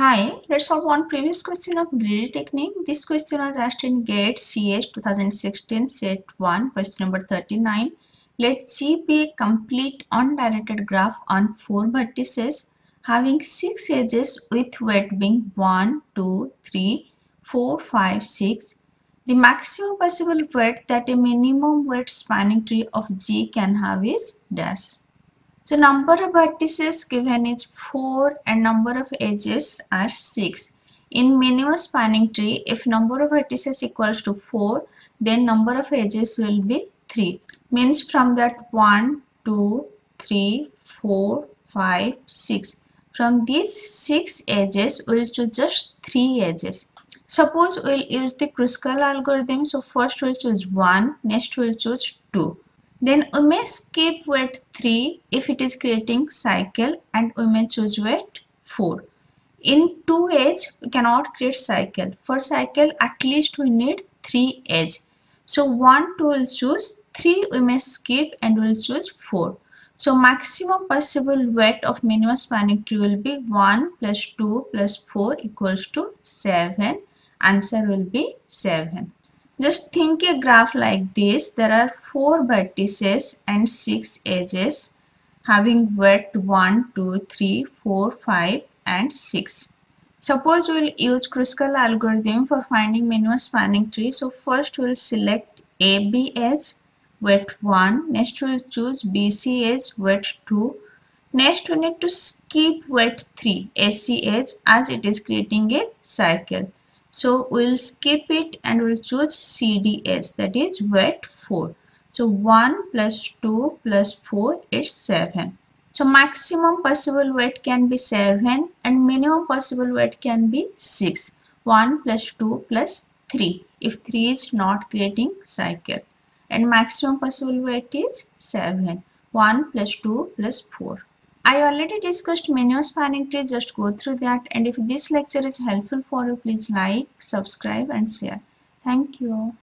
Hi, let's solve one previous question of greedy technique. This question was asked in GATE CS 2016 set 1 question number 39. Let G be a complete undirected graph on 4 vertices having 6 edges with weight being 1, 2, 3, 4, 5, 6. The maximum possible weight that a minimum weight spanning tree of G can have is dash. So number of vertices given is 4 and number of edges are 6. In minimum spanning tree, if number of vertices equals to 4, then number of edges will be 3. Means from that 1, 2, 3, 4, 5, 6. From these 6 edges, we will choose just 3 edges. Suppose we'll use the Kruskal algorithm. So first we'll choose 1, next we'll choose 2. Then we may skip weight 3 if it is creating cycle and we may choose weight 4. In 2 edge, we cannot create cycle. For cycle, at least we need 3 edge. So 1, 2 will choose, 3 we may skip and we will choose 4. So maximum possible weight of minimum spanning tree will be 1 plus 2 plus 4 equals to 7. Answer will be 7. Just think a graph like this. There are 4 vertices and 6 edges having weight 1, 2, 3, 4, 5 and 6. Suppose we'll use Kruskal algorithm for finding minimum spanning tree. So first we'll select AB edge weight 1. Next we'll choose BC edge weight 2. Next we need to skip weight 3 AC edge as it is creating a cycle. So we'll skip it and we'll choose CDS that is weight 4. So 1 plus 2 plus 4 is 7. So maximum possible weight can be 7 and minimum possible weight can be 6. 1 plus 2 plus 3 if 3 is not creating cycle and maximum possible weight is 7. 1 plus 2 plus 4. I already discussed minimum spanning tree just go through that. And if this lecture is helpful for you please like subscribe and share. Thank you